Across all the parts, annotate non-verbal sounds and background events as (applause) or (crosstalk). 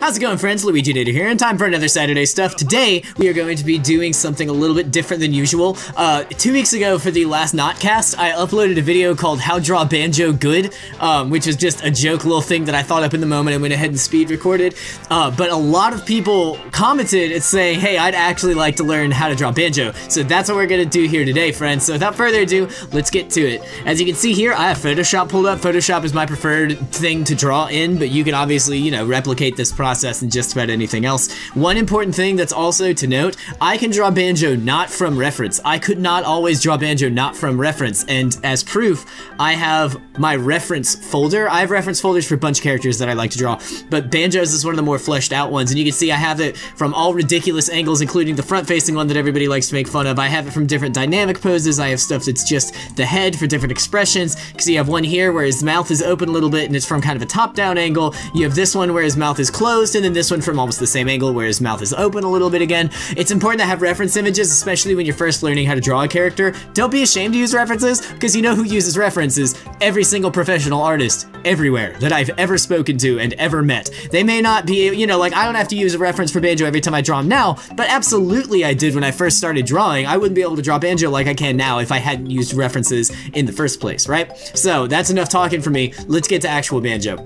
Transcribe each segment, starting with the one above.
How's it going friends? Luiginator here, and time for another Saturday Stuff. Today, we are going to be doing something a little bit different than usual. Uh, two weeks ago for the last Notcast, I uploaded a video called How Draw Banjo Good, um, which is just a joke little thing that I thought up in the moment and went ahead and speed recorded. Uh, but a lot of people commented and saying, hey, I'd actually like to learn how to draw banjo. So that's what we're gonna do here today, friends. So without further ado, let's get to it. As you can see here, I have Photoshop pulled up. Photoshop is my preferred thing to draw in, but you can obviously, you know, replicate this process process than just about anything else. One important thing that's also to note, I can draw Banjo not from reference. I could not always draw Banjo not from reference, and as proof, I have my reference folder. I have reference folders for bunch of characters that I like to draw, but Banjo's is one of the more fleshed out ones, and you can see I have it from all ridiculous angles, including the front-facing one that everybody likes to make fun of. I have it from different dynamic poses. I have stuff that's just the head for different expressions. Because you have one here where his mouth is open a little bit, and it's from kind of a top-down angle. You have this one where his mouth is closed, closed, and then this one from almost the same angle where his mouth is open a little bit again. It's important to have reference images, especially when you're first learning how to draw a character. Don't be ashamed to use references, because you know who uses references? Every single professional artist, everywhere, that I've ever spoken to and ever met. They may not be, you know, like, I don't have to use a reference for Banjo every time I draw him now, but absolutely I did when I first started drawing. I wouldn't be able to draw Banjo like I can now if I hadn't used references in the first place, right? So, that's enough talking for me. Let's get to actual Banjo.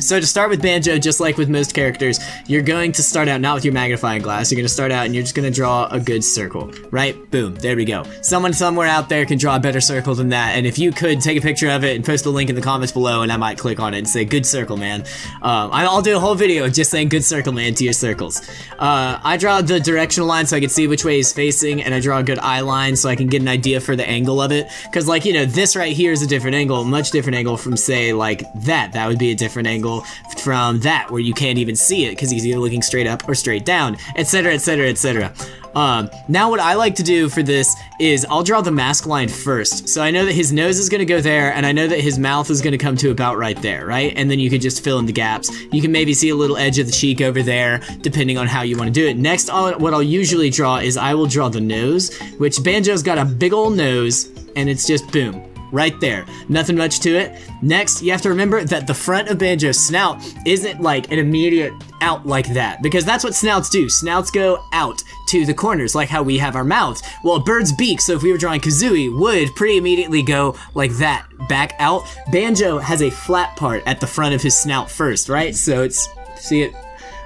So to start with Banjo, just like with most characters, you're going to start out not with your magnifying glass. You're going to start out and you're just going to draw a good circle, right? Boom, there we go. Someone somewhere out there can draw a better circle than that, and if you could, take a picture of it and post a link in the comments below, and I might click on it and say, good circle, man. Um, I'll do a whole video just saying good circle, man, to your circles. Uh, I draw the directional line so I can see which way he's facing, and I draw a good eye line so I can get an idea for the angle of it. Because, like, you know, this right here is a different angle, much different angle from, say, like, that. That would be a different angle angle from that where you can't even see it because he's either looking straight up or straight down, etc, etc, etc. Um, now what I like to do for this is I'll draw the mask line first. So I know that his nose is going to go there, and I know that his mouth is going to come to about right there, right? And then you can just fill in the gaps. You can maybe see a little edge of the cheek over there, depending on how you want to do it. Next, I'll, what I'll usually draw is I will draw the nose, which Banjo's got a big old nose, and it's just boom right there. Nothing much to it. Next, you have to remember that the front of Banjo's snout isn't like an immediate out like that, because that's what snouts do. Snouts go out to the corners, like how we have our mouths. Well, a bird's beak, so if we were drawing Kazooie, would pretty immediately go like that, back out. Banjo has a flat part at the front of his snout first, right? So it's, see it?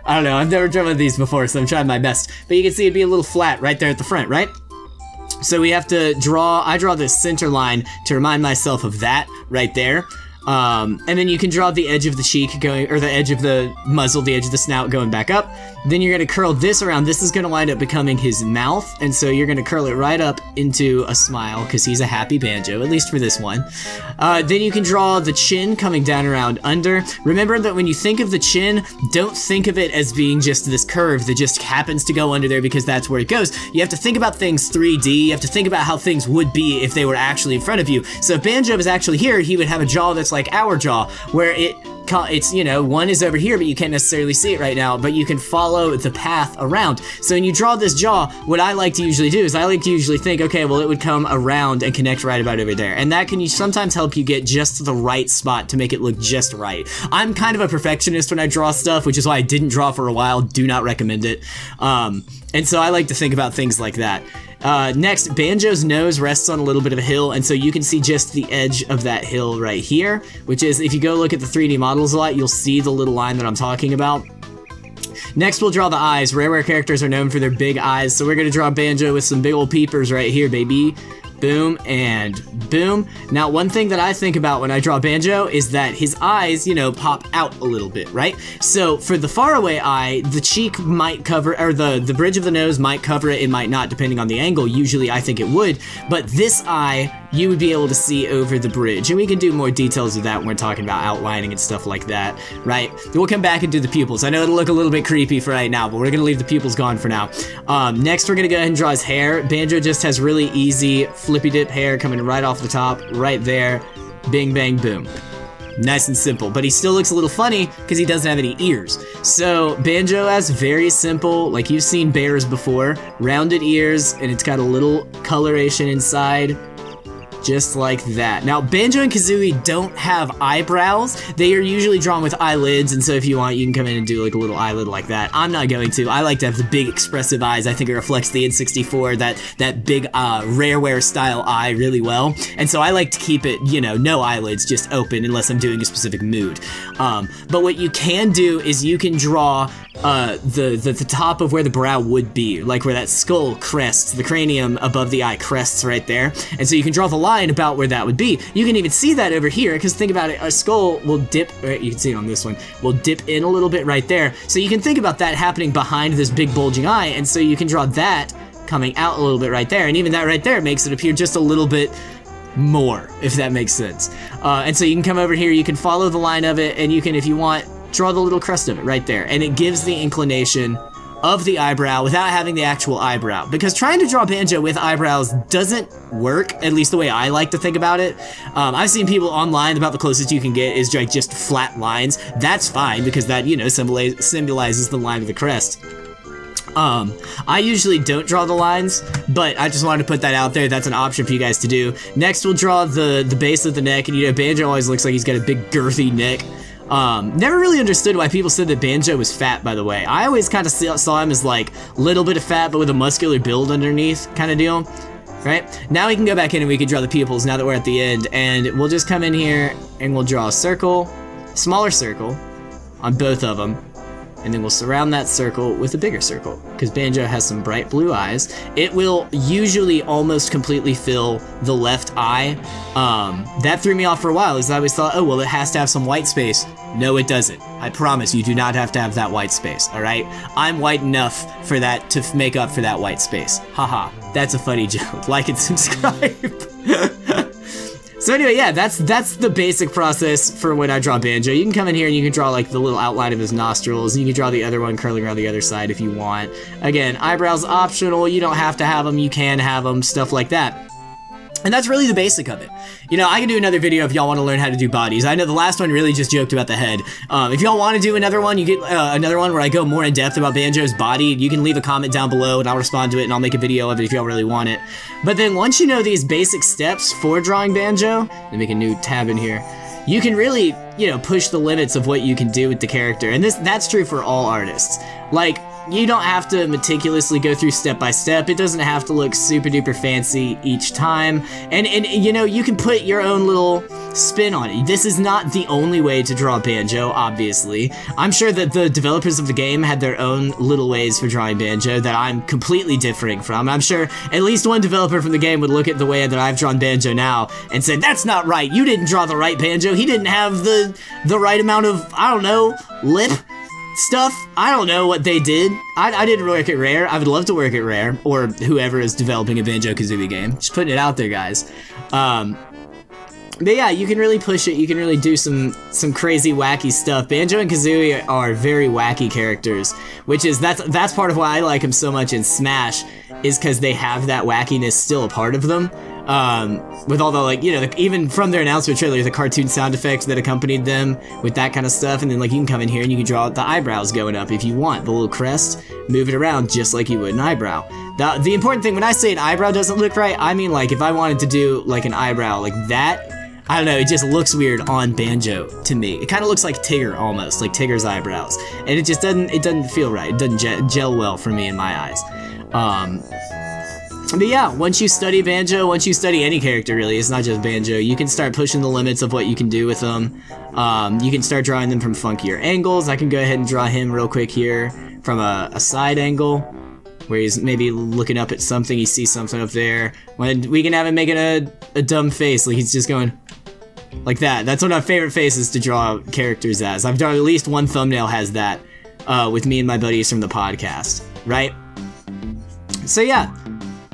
I don't know, I've never drawn these before, so I'm trying my best. But you can see it'd be a little flat right there at the front, right? So we have to draw, I draw this center line to remind myself of that right there. Um, and then you can draw the edge of the cheek going, or the edge of the muzzle, the edge of the snout going back up. Then you're gonna curl this around. This is gonna wind up becoming his mouth, and so you're gonna curl it right up into a smile, because he's a happy banjo, at least for this one. Uh, then you can draw the chin coming down around under. Remember that when you think of the chin, don't think of it as being just this curve that just happens to go under there because that's where it goes. You have to think about things 3D, you have to think about how things would be if they were actually in front of you. So if Banjo was actually here, he would have a jaw that's like our jaw, where it it's you know one is over here but you can't necessarily see it right now but you can follow the path around. So when you draw this jaw what I like to usually do is I like to usually think okay well it would come around and connect right about over there. And that can sometimes help you get just the right spot to make it look just right. I'm kind of a perfectionist when I draw stuff which is why I didn't draw for a while. Do not recommend it. Um, and so I like to think about things like that uh, next, Banjo's nose rests on a little bit of a hill, and so you can see just the edge of that hill right here, which is, if you go look at the 3D models a lot, you'll see the little line that I'm talking about. Next, we'll draw the eyes. Rareware characters are known for their big eyes, so we're going to draw Banjo with some big old peepers right here, baby boom, and boom. Now, one thing that I think about when I draw Banjo is that his eyes, you know, pop out a little bit, right? So for the faraway eye, the cheek might cover, or the, the bridge of the nose might cover it, it might not, depending on the angle. Usually I think it would, but this eye, you would be able to see over the bridge. And we can do more details of that when we're talking about outlining and stuff like that, right? We'll come back and do the pupils. I know it'll look a little bit creepy for right now, but we're gonna leave the pupils gone for now. Um, next, we're gonna go ahead and draw his hair. Banjo just has really easy flippy dip hair coming right off the top, right there. Bing, bang, boom. Nice and simple, but he still looks a little funny because he doesn't have any ears. So Banjo has very simple, like you've seen bears before, rounded ears, and it's got a little coloration inside. Just like that. Now, Banjo and Kazooie don't have eyebrows. They are usually drawn with eyelids, and so if you want, you can come in and do like a little eyelid like that. I'm not going to. I like to have the big expressive eyes. I think it reflects the N64, that, that big uh, Rareware style eye really well. And so I like to keep it, you know, no eyelids, just open unless I'm doing a specific mood. Um, but what you can do is you can draw uh, the, the, the top of where the brow would be, like where that skull crests, the cranium above the eye crests right there. And so you can draw the line about where that would be. You can even see that over here, because think about it, a skull will dip, right, you can see it on this one, will dip in a little bit right there. So you can think about that happening behind this big bulging eye, and so you can draw that coming out a little bit right there. And even that right there makes it appear just a little bit more, if that makes sense. Uh, and so you can come over here, you can follow the line of it, and you can, if you want, draw the little crest of it right there. And it gives the inclination of the eyebrow without having the actual eyebrow. Because trying to draw Banjo with eyebrows doesn't work, at least the way I like to think about it. Um, I've seen people online, about the closest you can get is like just flat lines. That's fine, because that, you know, symbolizes the line of the crest. Um, I usually don't draw the lines, but I just wanted to put that out there. That's an option for you guys to do. Next, we'll draw the, the base of the neck, and you know, Banjo always looks like he's got a big girthy neck. Um, never really understood why people said that Banjo was fat, by the way. I always kind of saw him as like a little bit of fat, but with a muscular build underneath kind of deal. Right? Now we can go back in and we can draw the pupils now that we're at the end. And we'll just come in here and we'll draw a circle, smaller circle, on both of them and then we'll surround that circle with a bigger circle. Because Banjo has some bright blue eyes. It will usually almost completely fill the left eye. Um, that threw me off for a while, because I always thought, oh, well, it has to have some white space. No, it doesn't. I promise you do not have to have that white space, alright? I'm white enough for that to make up for that white space. Haha, that's a funny (laughs) joke. Like and subscribe. (laughs) So anyway, yeah, that's that's the basic process for when I draw Banjo. You can come in here and you can draw like the little outline of his nostrils, and you can draw the other one curling around the other side if you want. Again, eyebrows optional, you don't have to have them, you can have them, stuff like that. And that's really the basic of it. You know, I can do another video if y'all want to learn how to do bodies. I know the last one really just joked about the head. Um, if y'all want to do another one, you get uh, another one where I go more in depth about Banjo's body, you can leave a comment down below and I'll respond to it and I'll make a video of it if y'all really want it. But then once you know these basic steps for drawing Banjo, let me make a new tab in here, you can really, you know, push the limits of what you can do with the character. And this that's true for all artists. Like, you don't have to meticulously go through step by step. It doesn't have to look super duper fancy each time. And, and you know, you can put your own little spin on it. This is not the only way to draw Banjo, obviously. I'm sure that the developers of the game had their own little ways for drawing Banjo that I'm completely differing from. I'm sure at least one developer from the game would look at the way that I've drawn Banjo now and say, that's not right. You didn't draw the right Banjo. He didn't have the, the right amount of, I don't know, lip stuff. I don't know what they did. I, I didn't work at Rare. I would love to work at Rare or whoever is developing a Banjo-Kazooie game. Just putting it out there, guys. Um, but yeah, you can really push it. You can really do some some crazy wacky stuff. Banjo and Kazooie are very wacky characters, which is that's that's part of why I like them so much in Smash, is because they have that wackiness still a part of them um, with all the like you know the, even from their announcement trailer the cartoon sound effects that accompanied them with that kind of stuff and then like you can come in here and you can draw the eyebrows going up if you want the little crest move it around just like you would an eyebrow the, the important thing when I say an eyebrow doesn't look right I mean like if I wanted to do like an eyebrow like that I don't know, it just looks weird on Banjo to me. It kind of looks like Tigger almost, like Tigger's eyebrows. And it just doesn't, it doesn't feel right. It doesn't gel well for me in my eyes. Um, but yeah, once you study Banjo, once you study any character really, it's not just Banjo, you can start pushing the limits of what you can do with them. Um, you can start drawing them from funkier angles. I can go ahead and draw him real quick here from a, a side angle where he's maybe looking up at something, he sees something up there. When we can have him making a, a dumb face, like he's just going like that. That's one of my favorite faces to draw characters as. I've done at least one thumbnail has that uh, with me and my buddies from the podcast, right? So yeah,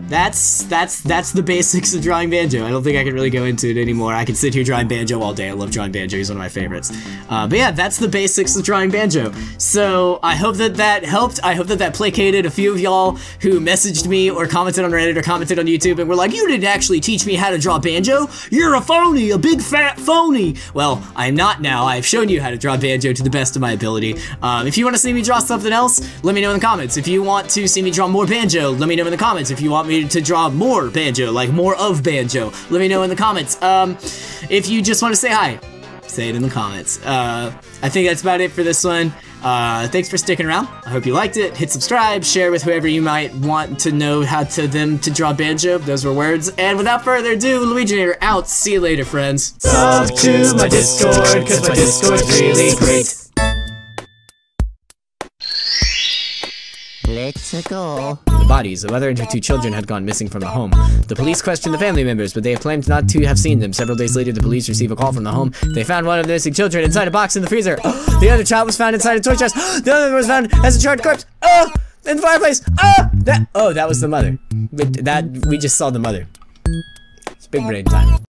that's that's that's the basics of drawing banjo. I don't think I can really go into it anymore. I can sit here drawing banjo all day. I love drawing banjo. He's one of my favorites. Uh, but yeah, that's the basics of drawing banjo. So I hope that that helped. I hope that that placated a few of y'all who messaged me or commented on Reddit or commented on YouTube and were like, "You didn't actually teach me how to draw banjo. You're a phony, a big fat phony." Well, I'm not now. I've shown you how to draw banjo to the best of my ability. Um, if you want to see me draw something else, let me know in the comments. If you want to see me draw more banjo, let me know in the comments. If you want me to draw more Banjo, like more of Banjo. Let me know in the comments. Um, if you just want to say hi, say it in the comments. Uh, I think that's about it for this one. Uh, thanks for sticking around. I hope you liked it. Hit subscribe, share with whoever you might want to know how to them to draw banjo. Those were words. And without further ado, Luiginator out. See you later, friends. Sub to my Discord, cause my Discord's really great. Go. The bodies, the mother and her two children had gone missing from the home. The police questioned the family members, but they have claimed not to have seen them. Several days later, the police receive a call from the home. They found one of the missing children inside a box in the freezer. (gasps) the other child was found inside a toy chest. (gasps) the other was found as a charred corpse. (gasps) Oh, in the fireplace. Oh, that. Oh, that was the mother. But that we just saw the mother. It's big brain time.